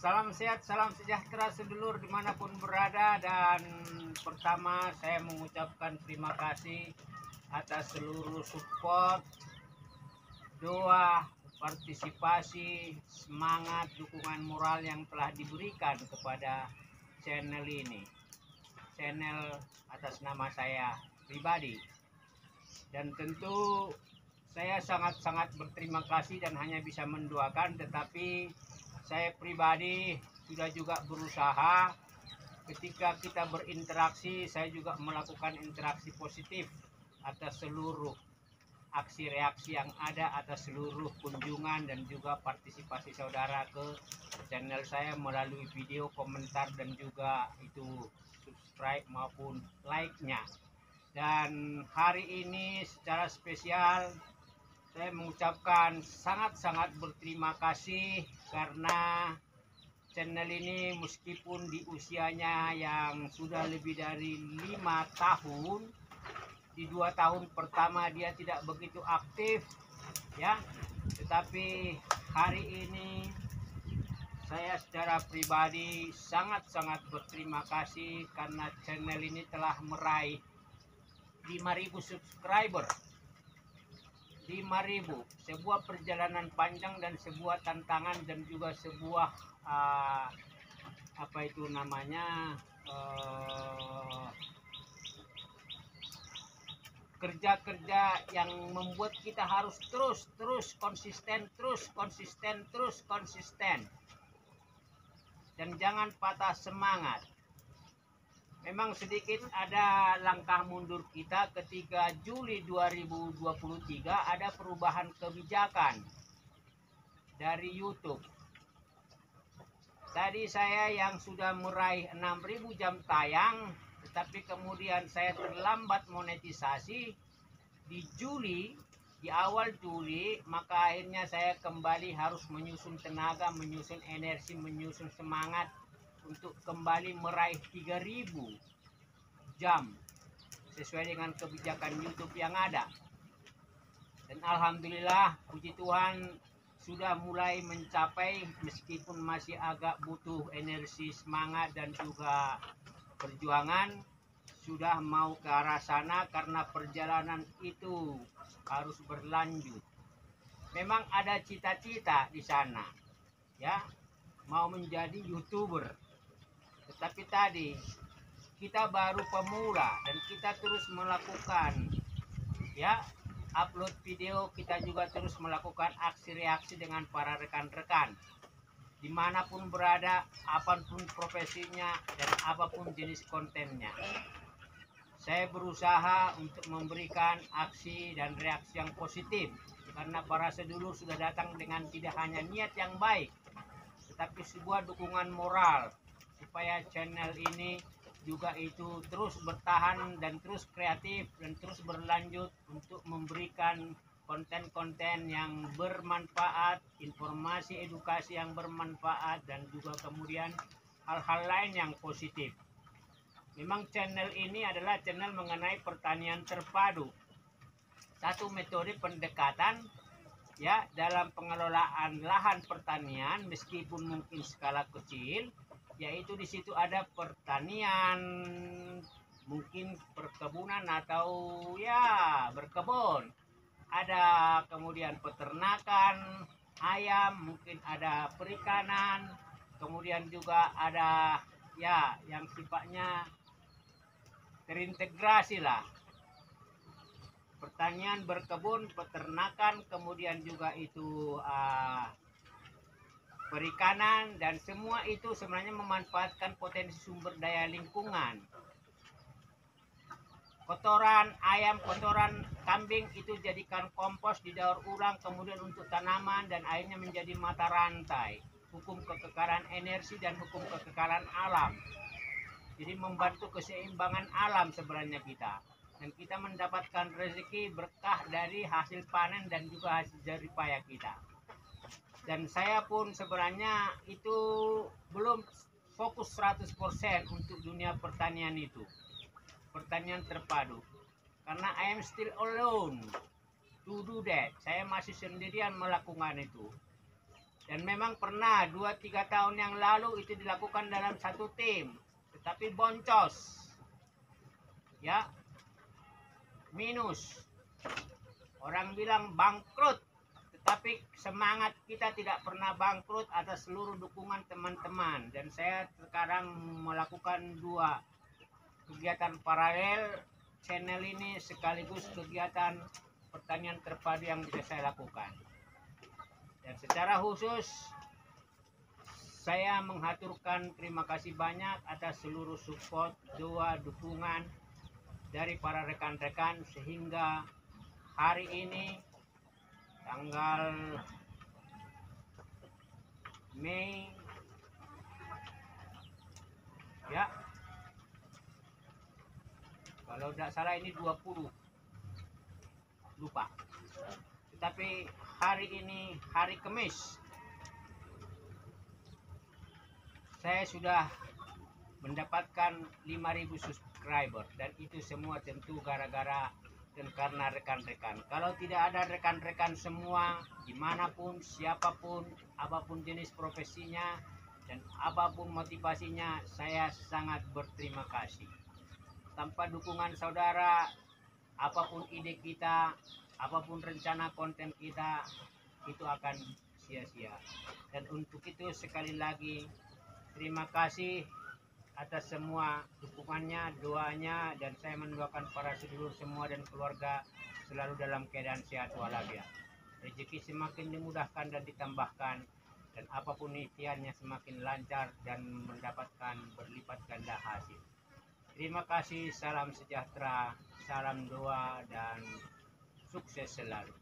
salam sehat, salam sejahtera sedulur di mana pun berada dan pertama saya mengucapkan terima kasih atas seluruh support, doa, partisipasi, semangat, dukungan moral yang telah diberikan kepada channel ini. Channel atas nama saya pribadi. Dan tentu saya sangat-sangat berterima kasih dan hanya bisa mendoakan tetapi saya pribadi sudah juga berusaha. Ketika kita berinteraksi saya juga melakukan interaksi positif atas seluruh aksi reaksi yang ada atas seluruh kunjungan dan juga partisipasi saudara ke channel saya melalui video komentar dan juga itu subscribe maupun like-nya. Dan hari ini secara spesial saya mengucapkan sangat-sangat berterima kasih karena channel ini meskipun di usianya yang sudah lebih dari lima tahun di dua tahun pertama dia tidak begitu aktif ya. Tetapi hari ini saya secara pribadi sangat-sangat berterima kasih karena channel ini telah meraih 5000 subscriber 5000 sebuah perjalanan panjang dan sebuah tantangan dan juga sebuah uh, apa itu namanya uh, kerja-kerja yang membuat kita harus terus terus konsisten terus konsisten terus konsisten. Dan jangan patah semangat memang sedikit ada langkah mundur kita ketika Juli 2023 ada perubahan kebijakan dari YouTube. Tadi saya yang sudah meraih 6000 jam tayang tetapi kemudian saya terlambat monetisasi di Juli di awal Juli maka akhirnya saya kembali harus menyusun tenaga, menyusun energi, menyusun semangat untuk kembali meraih 3000 jam sesuai dengan kebijakan YouTube yang ada. Dan alhamdulillah puji Tuhan sudah mulai mencapai meskipun masih agak butuh energi, semangat dan juga perjuangan sudah mau ke arah sana karena perjalanan itu harus berlanjut. Memang ada cita-cita di sana. Ya, mau menjadi YouTuber tapi tadi kita baru pemula dan kita terus melakukan ya upload video kita juga terus melakukan aksi reaksi dengan para rekan-rekan. Di mana pun berada apa pun profesinya dan apa pun jenis kontennya. Saya berusaha untuk memberikan aksi dan reaksi yang positif karena para sedulur sudah datang dengan tidak hanya niat yang baik tetapi sebuah dukungan moral supaya channel ini juga itu terus bertahan dan terus kreatif dan terus berlanjut untuk memberikan konten-konten yang bermanfaat, informasi edukasi yang bermanfaat dan juga kemudian hal-hal lain yang positif. Memang channel ini adalah channel mengenai pertanian terpadu. Satu metode pendekatan ya dalam pengelolaan lahan pertanian meskipun mungkin skala kecil yaitu di situ ada pertanian mungkin perkebunan atau ya berkebun. Ada kemudian peternakan ayam mungkin ada perikanan kemudian juga ada ya yang sifatnya terintegrasi lah. Pertanian berkebun peternakan kemudian juga itu uh, perikanan dan semua itu sebenarnya memanfaatkan potensi sumber daya lingkungan. Kotoran ayam kotoran kambing itu jadikan kompos di daur ulang kemudian untuk tanaman dan akhirnya menjadi mata rantai. Hukum kekekalan energi dan hukum kekekalan alam. Jadi membantu keseimbangan alam sebenarnya kita. Dan kita mendapatkan rezeki berkah dari hasil panen dan juga hasil jerih payah kita dan saya pun sebenarnya itu belum fokus 100% untuk dunia pertanian itu pertanian terpadu karena I am still alone to do that saya masih sendirian melakukan itu Dan memang pernah 2-3 tahun yang lalu itu dilakukan dalam satu tim. Tetapi boncos. Ya. Minus. Orang bilang bangkrut. Tetapi semangat kita tidak pernah bangkrut atas seluruh dukungan teman-teman. Dan saya sekarang melakukan dua kegiatan paralel channel ini sekaligus kegiatan pertanian terpadu yang bisa saya lakukan. Dan secara khusus saya menghaturkan terima kasih banyak atas seluruh support, doa, dukungan dari para rekan-rekan sehingga hari ini tanggal Mei. Ya. Kalau tidak salah ini 20 lupa. Tetapi hari ini hari Kamis saya sudah mendapatkan 5000 subscriber dan itu semua tentu gara-gara dan karena rekan-rekan. Kalau tidak ada rekan-rekan semua di mana pun siapa pun apa pun jenis profesinya dan apa pun motivasinya saya sangat berterima kasih. Tanpa dukungan saudara apa pun ide kita apa pun rencana konten kita itu akan sia-sia. Dan untuk itu sekali lagi terima kasih atas semua dukungannya doanya dan saya mendoakan para sedulur semua dan keluarga selalu dalam keadaan sehat walafiat. Rezeki semakin dimudahkan dan ditambahkan dan apa pun ikhtiarnya semakin lancar dan mendapatkan berlipat ganda hasil. Terima kasih salam sejahtera salam doa dan sukses selalu